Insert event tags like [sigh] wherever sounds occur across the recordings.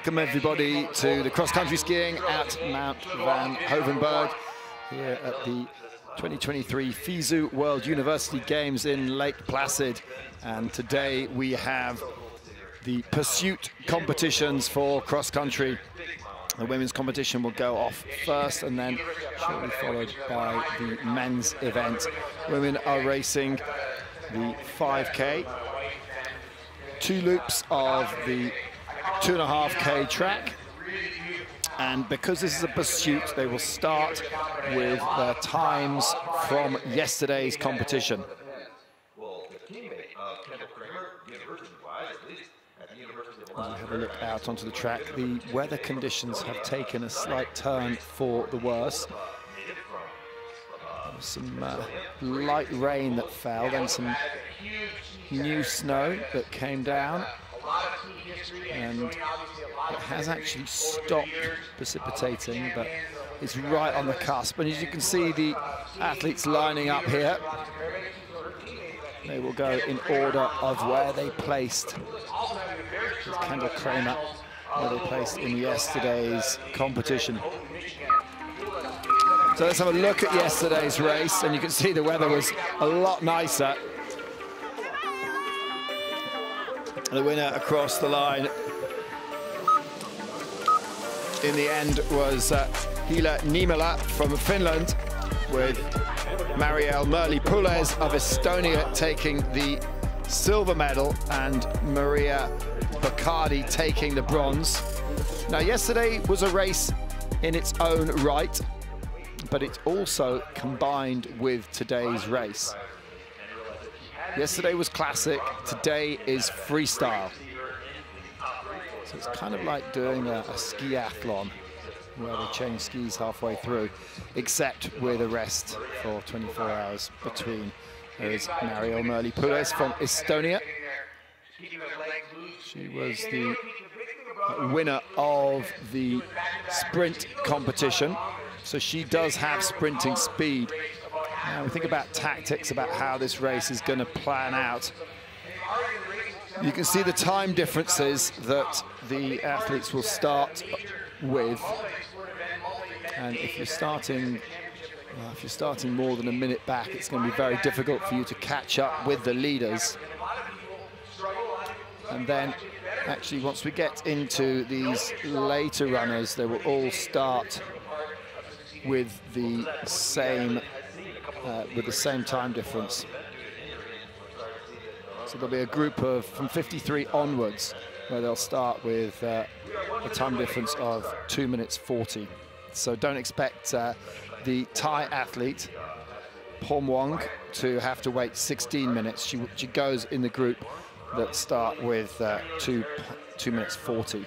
welcome everybody to the cross-country skiing at Mount Van Hoevenberg here at the 2023 FISU World University Games in Lake Placid. And today we have the pursuit competitions for cross-country. The women's competition will go off first and then shortly followed by the men's event. Women are racing the 5K, two loops of the two and a half K track. And because this is a pursuit, they will start with their times from yesterday's competition. Have a look out onto the track, the weather conditions have taken a slight turn for the worse. Some uh, light rain that fell, then some new snow that came down and it has actually stopped precipitating, but it's right on the cusp. And as you can see, the athletes lining up here, they will go in order of where they placed. Kendall Kramer, where they placed in yesterday's competition. So let's have a look at yesterday's race, and you can see the weather was a lot nicer the winner across the line in the end was uh, Hila Niemela from Finland with Marielle Merli-Pules of Estonia taking the silver medal and Maria Boccardi taking the bronze. Now yesterday was a race in its own right, but it's also combined with today's race. Yesterday was classic, today is freestyle. So it's kind of like doing a, a skiathlon where they change skis halfway through, except with a rest for 24 hours between. There is Marielle Merli-Pules from Estonia. She was the winner of the sprint competition. So she does have sprinting speed. Now we think about tactics, about how this race is going to plan out. You can see the time differences that the athletes will start with. And if you're starting, if you're starting more than a minute back, it's going to be very difficult for you to catch up with the leaders. And then actually once we get into these later runners, they will all start with the same uh, with the same time difference. So there'll be a group of from 53 onwards where they'll start with uh, a time difference of 2 minutes 40. So don't expect uh, the Thai athlete, Pom Wong, to have to wait 16 minutes. She, she goes in the group that start with uh, two, 2 minutes 40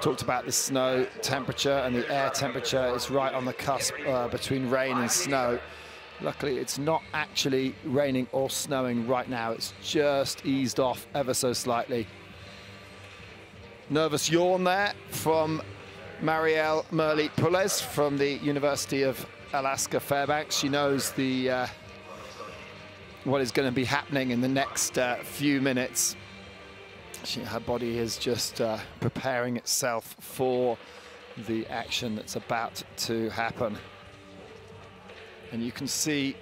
talked about the snow temperature and the air temperature It's right on the cusp uh, between rain and snow. Luckily, it's not actually raining or snowing right now. It's just eased off ever so slightly. Nervous yawn there from Marielle Merli-Pules from the University of Alaska Fairbanks. She knows the uh, what is going to be happening in the next uh, few minutes. She, her body is just uh, preparing itself for the action that's about to happen. And you can see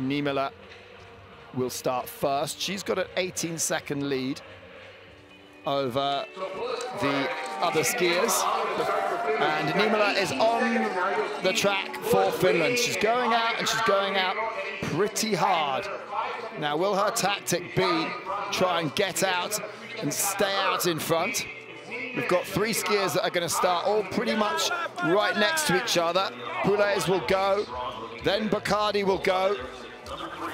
Niemela will start first. She's got an 18 second lead over the other skiers. And Niemela is on the track for Finland. She's going out and she's going out pretty hard. Now, will her tactic be try and get out and stay out in front? We've got three skiers that are going to start all pretty much right next to each other. Pules will go, then Boccardi will go.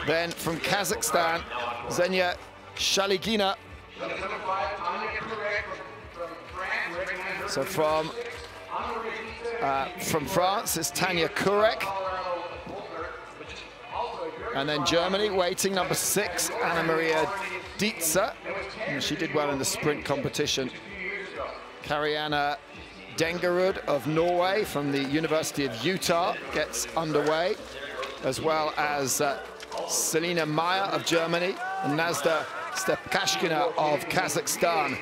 Then from Kazakhstan, Zenya Shaligina. So from uh, from France, it's Tanya Kurek. And then Germany waiting, number six, Anna Maria Dietze. she did well in the sprint competition. Karianna Dengerud of Norway from the University of Utah gets underway, as well as uh, Selina Meyer of Germany and Nazda Stepashkina of Kazakhstan.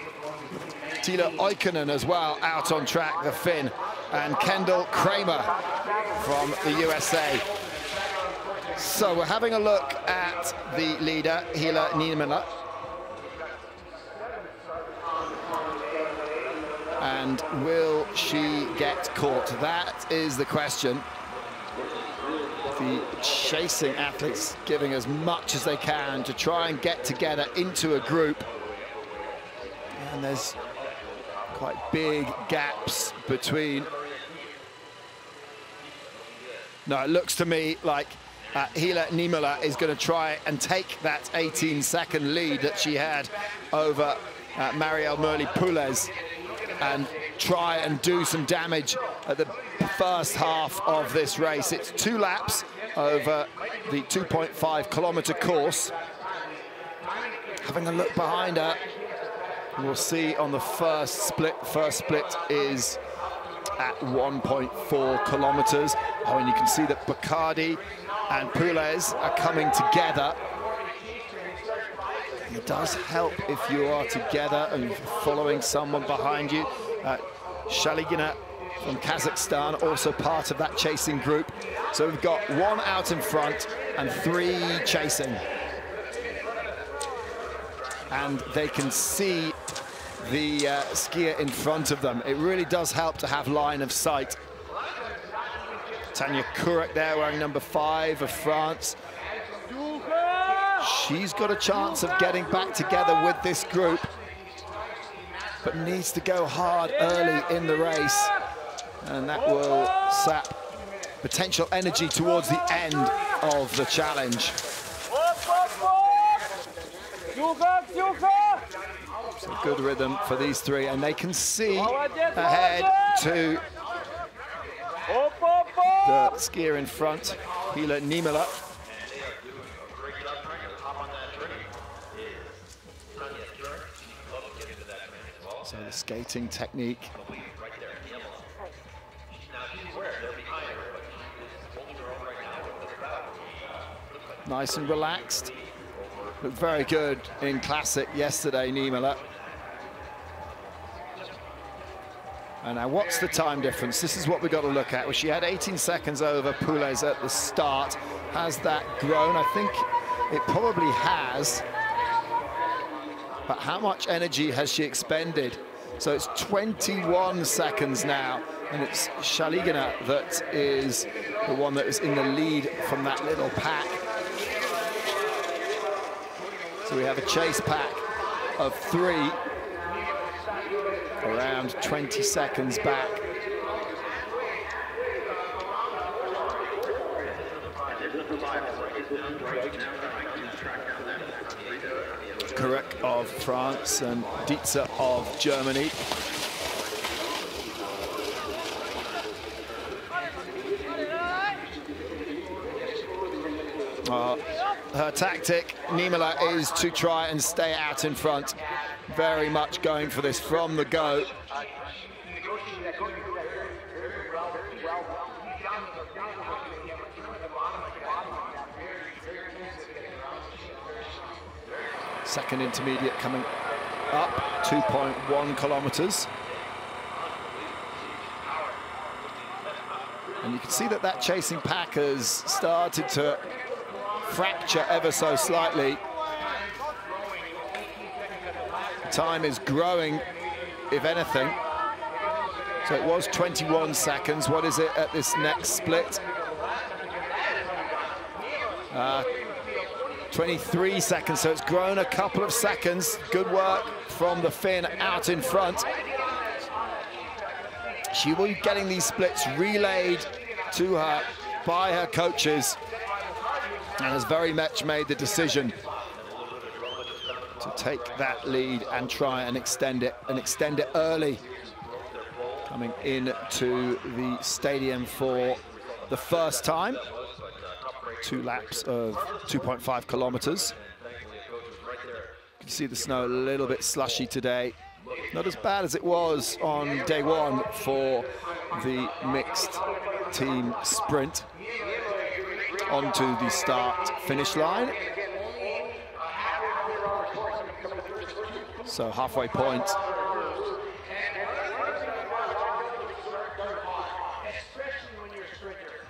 Tila Oikkonen as well out on track, the Finn, and Kendall Kramer from the USA. So we're having a look at the leader, Hila Niemela. And will she get caught? That is the question. The chasing athletes giving as much as they can to try and get together into a group. And there's quite big gaps between. No, it looks to me like uh, Hila Niemela is going to try and take that 18-second lead that she had over uh, Marielle Merli-Pules and try and do some damage at the first half of this race. It's two laps over the 2.5 kilometer course. Having a look behind her, we'll see on the first split. First split is at 1.4 kilometers. Oh, and you can see that Boccardi and Pules are coming together. It does help if you are together and following someone behind you. Uh, Shaligina from Kazakhstan, also part of that chasing group. So we've got one out in front and three chasing. And they can see the uh, skier in front of them. It really does help to have line of sight. Tanya Kurek there wearing number five of France. She's got a chance of getting back together with this group, but needs to go hard early in the race. And that will sap potential energy towards the end of the challenge. So good rhythm for these three, and they can see ahead to the skier in front, Hila Niemela. So the skating technique. Nice and relaxed. Looked very good in Classic yesterday, Niemela. And now what's the time difference? This is what we've got to look at. Well, she had 18 seconds over Pules at the start. Has that grown? I think it probably has. But how much energy has she expended? So it's 21 seconds now, and it's Shaligina that is the one that is in the lead from that little pack. So we have a chase pack of three, around 20 seconds back. Of France and Dietze of Germany. Uh, her tactic, Niemela, is to try and stay out in front. Very much going for this from the go. Second intermediate coming up, 2.1 kilometers. And you can see that that chasing pack has started to fracture ever so slightly. Time is growing, if anything. So it was 21 seconds. What is it at this next split? Uh, 23 seconds, so it's grown a couple of seconds. Good work from the Finn out in front. She will be getting these splits relayed to her by her coaches and has very much made the decision to take that lead and try and extend it and extend it early coming into the stadium for the first time two laps of 2.5 kilometers. You can see the snow a little bit slushy today. Not as bad as it was on day one for the mixed team sprint. Onto the start-finish line. So halfway point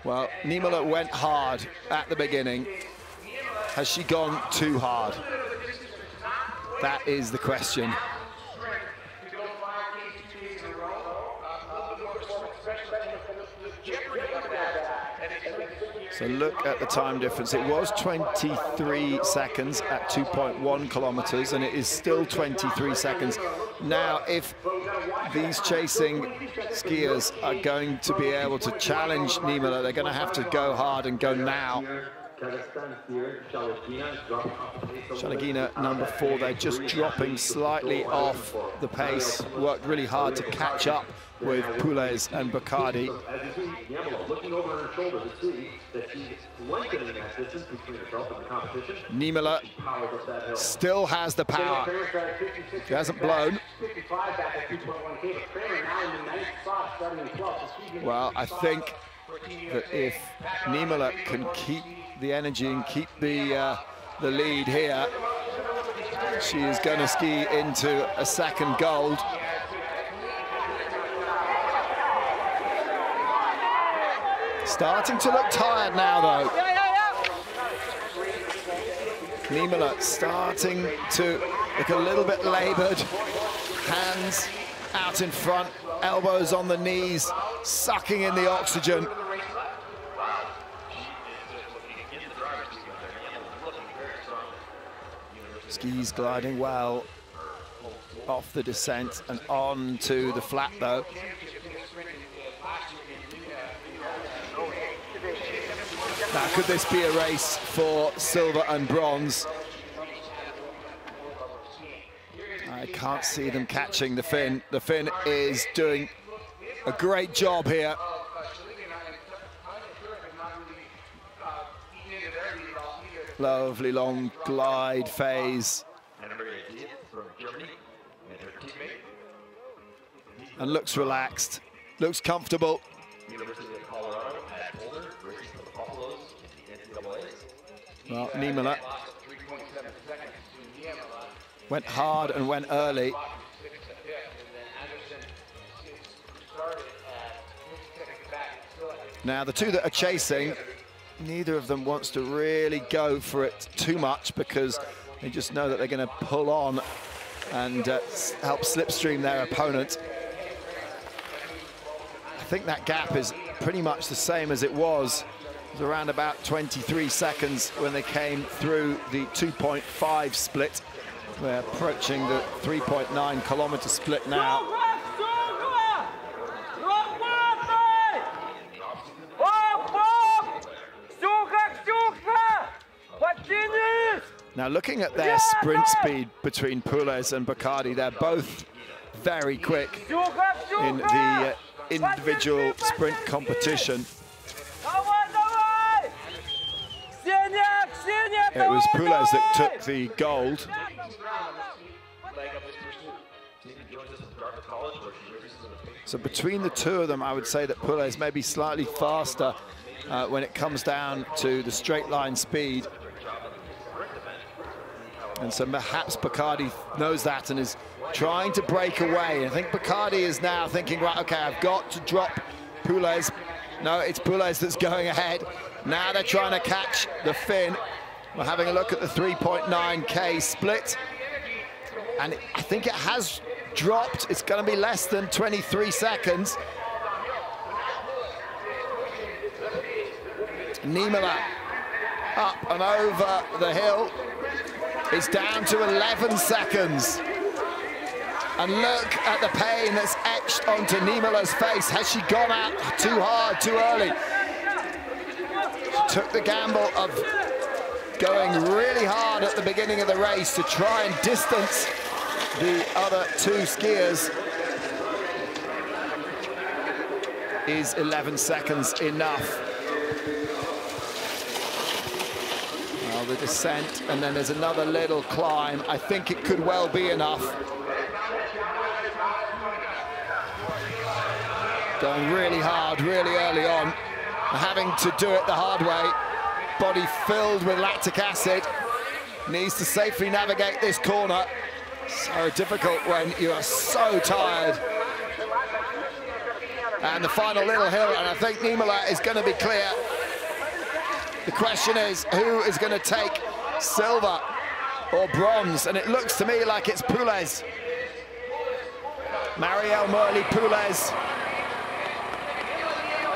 Well, Niemela went hard at the beginning. Has she gone too hard? That is the question. So look at the time difference. It was 23 seconds at 2.1 kilometers, and it is still 23 seconds. Now, if these chasing skiers are going to be able to challenge Niemela, they're going to have to go hard and go now. Shalagina, number four, they're just dropping slightly off the pace. Worked really hard to catch up with Pules and Boccardi. Niemela still has the power. She hasn't blown. Well, I think that if Niemela can keep the energy and keep the uh, the lead here, she is going to ski into a second gold. Starting to look tired now, though. Niemela starting to look a little bit labored. Hands out in front, elbows on the knees, sucking in the oxygen. Skis gliding well off the descent and on to the flat though. Now could this be a race for silver and bronze? I can't see them catching the Finn. The Finn is doing a great job here. Lovely long glide phase. And looks relaxed, looks comfortable. Well, Niemela went hard and went early. Now, the two that are chasing neither of them wants to really go for it too much because they just know that they're going to pull on and uh, help slipstream their opponent. I think that gap is pretty much the same as it was. It was around about 23 seconds when they came through the 2.5 split. We're approaching the 3.9 kilometer split now. Now, looking at their sprint speed between Pules and Boccardi, they're both very quick in the uh, individual sprint competition. It was Pules that took the gold. So between the two of them, I would say that Pules may be slightly faster uh, when it comes down to the straight line speed. And so perhaps Boccardi knows that and is trying to break away. I think Boccardi is now thinking, right, okay, I've got to drop Pules. No, it's Pules that's [laughs] going ahead. Now they're trying to catch the Finn. We're having a look at the 3.9K split. And I think it has dropped. It's going to be less than 23 seconds. Niemela up and over the hill. It's down to 11 seconds. And look at the pain that's etched onto Niemela's face. Has she gone out too hard, too early? She took the gamble of going really hard at the beginning of the race to try and distance the other two skiers. Is 11 seconds enough? The descent, and then there's another little climb. I think it could well be enough. Going really hard, really early on, having to do it the hard way. Body filled with lactic acid, needs to safely navigate this corner. So difficult when you are so tired. and the final little hill, and I think Niemela is going to be clear. The question is, who is going to take silver or bronze? And it looks to me like it's Pules. Marielle Merli Pules.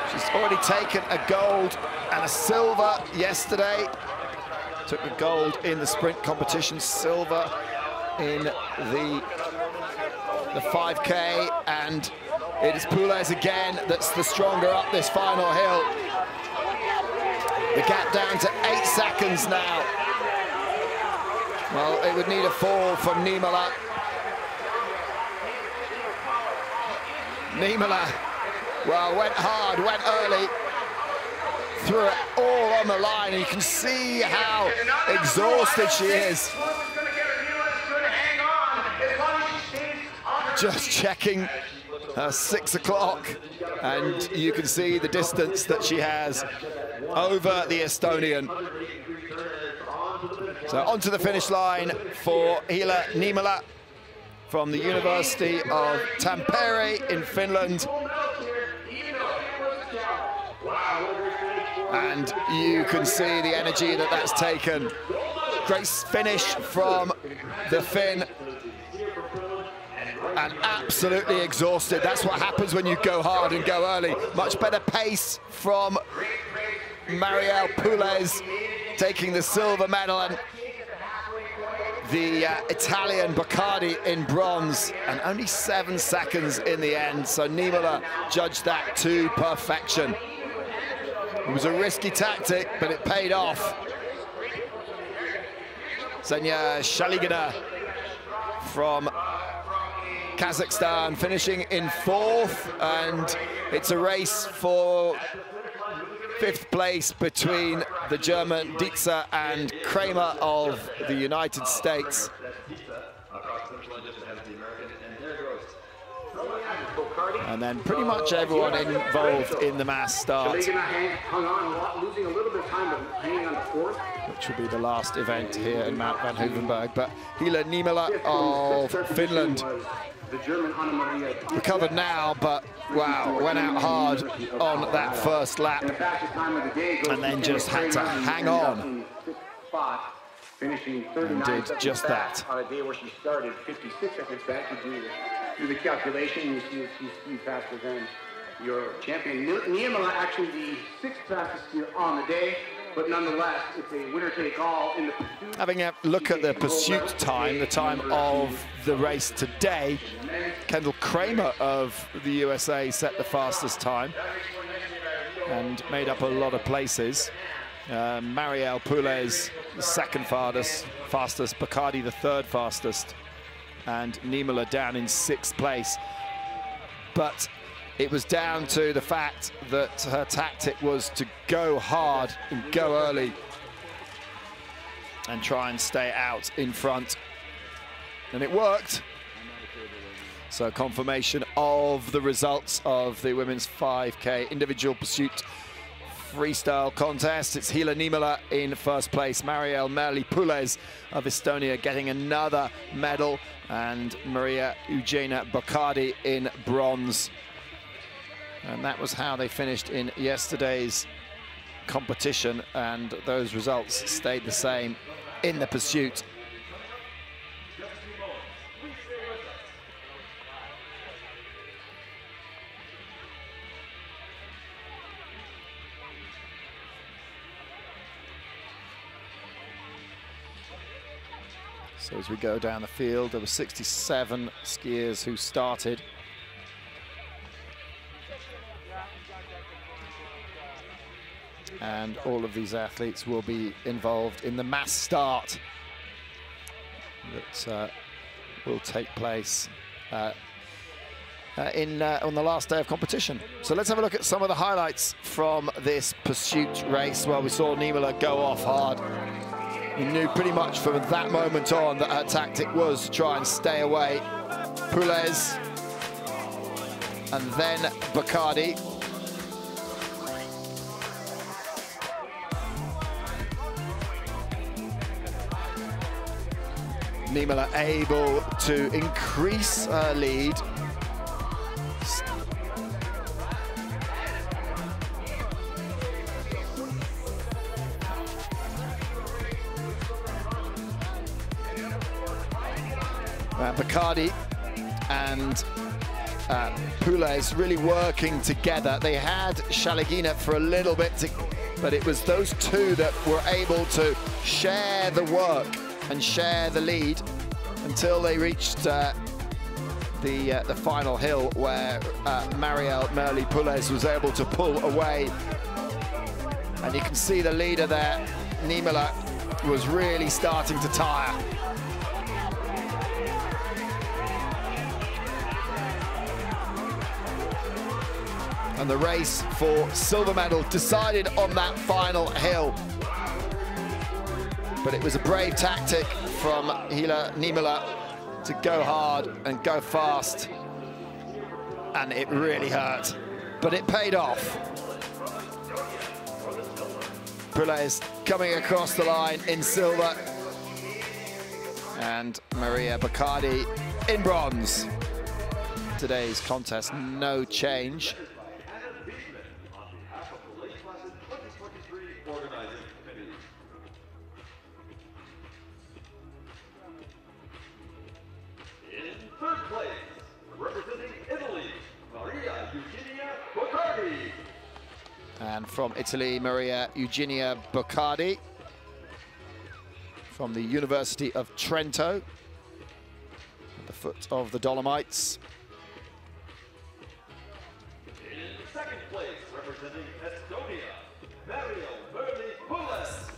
She's already taken a gold and a silver yesterday. Took the gold in the sprint competition, silver in the, the 5K, and it is Pules again that's the stronger up this final hill. The gap down to eight seconds now. Well, it would need a fall from Niemela. Niemela, well, went hard, went early, threw it all on the line, you can see how exhausted she is. Just checking her six o'clock, and you can see the distance that she has over the Estonian. So onto the finish line for Hila Niemela from the University of Tampere in Finland. And you can see the energy that that's taken. Great finish from the Finn. And absolutely exhausted. That's what happens when you go hard and go early. Much better pace from Marielle Pules taking the silver medal and the uh, Italian Boccardi in bronze and only seven seconds in the end. So Niemela judged that to perfection. It was a risky tactic, but it paid off. Xenia Shaligina from Kazakhstan finishing in fourth, and it's a race for fifth place between the German Dietzer and Kramer of the United States. And then pretty much everyone involved in the mass start. Which will be the last event here in Mount Van Hoevenberg. But Hila Niemela of Finland recovered now, but wow, went out hard on that first lap and then just had to hang on and did just that. On a day where she started 56 seconds back, you do the, do the calculation, you see she's few faster than your champion. Niemela actually the sixth fastest here on the day but nonetheless, it's a winner-take-all in the pursuit. Having a look at the pursuit time, the time of the race today, Kendall Kramer of the USA set the fastest time and made up a lot of places. Uh, Marielle Pules, the second fastest, fastest, Boccardi the third fastest, and Niemela down in sixth place. But it was down to the fact that her tactic was to go hard and go early and try and stay out in front. And it worked. So confirmation of the results of the women's 5K individual pursuit freestyle contest. It's Hila Niemela in first place, Marielle Merli Pules of Estonia getting another medal, and Maria Eugenia Boccardi in bronze. And that was how they finished in yesterday's competition, and those results stayed the same in the pursuit. So as we go down the field, there were 67 skiers who started. And all of these athletes will be involved in the mass start that uh, will take place uh, uh, in uh, on the last day of competition. So let's have a look at some of the highlights from this pursuit race. Well, we saw Niemela go off hard. We knew pretty much from that moment on that her tactic was to try and stay away. Pules and then Boccardi Niemela able to increase her lead. Uh, Boccardi and uh, Pula is really working together. They had Shalagina for a little bit, to, but it was those two that were able to share the work and share the lead until they reached uh, the uh, the final hill where uh, Marielle Merli Pules was able to pull away. And you can see the leader there, Niemela, was really starting to tire. And the race for silver medal decided on that final hill. But it was a brave tactic from Hila Niemela to go hard and go fast. And it really hurt, but it paid off. Pules coming across the line in silver. And Maria Boccardi in bronze. Today's contest, no change. And from Italy, Maria Eugenia Boccardi from the University of Trento, at the foot of the Dolomites. In second place, representing Estonia, Mariel Merli Pules.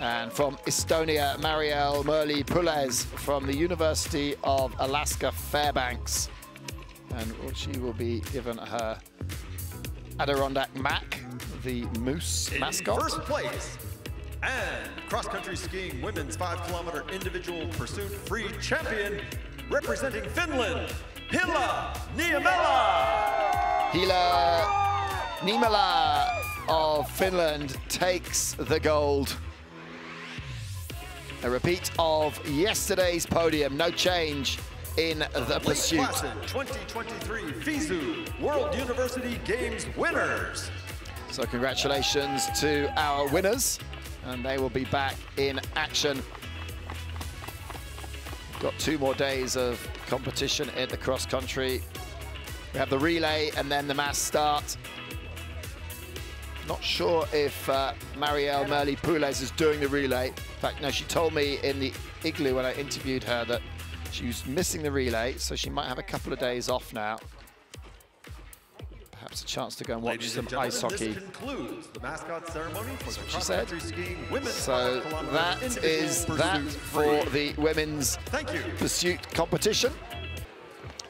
And from Estonia, Marielle Merli Pules from the University of Alaska Fairbanks. And she will be given her Adirondack Mac, the moose In mascot. first place, and cross-country skiing women's five-kilometer individual pursuit free champion, representing Finland, Hila Niemela. Hila Niemela of Finland takes the gold. A repeat of yesterday's podium, no change in the pursuit. Placid 2023 FISU World University Games winners. So congratulations to our winners, and they will be back in action. Got two more days of competition in the cross country. We have the relay and then the mass start. Not sure if uh, Marielle Merli Pules is doing the relay. In fact, no, she told me in the igloo when I interviewed her that she was missing the relay, so she might have a couple of days off now. Perhaps a chance to go and watch Ladies some and ice hockey. this concludes the mascot ceremony for the what she said. cross-country skiing women's So that is that for the women's Thank you. pursuit competition.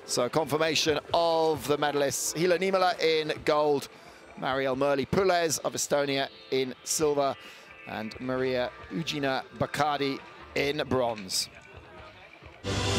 So confirmation of the medalists. Hila Niemela in gold, Marielle Merli Pules of Estonia in silver, and Maria Eugenia Boccardi in bronze. Thank you.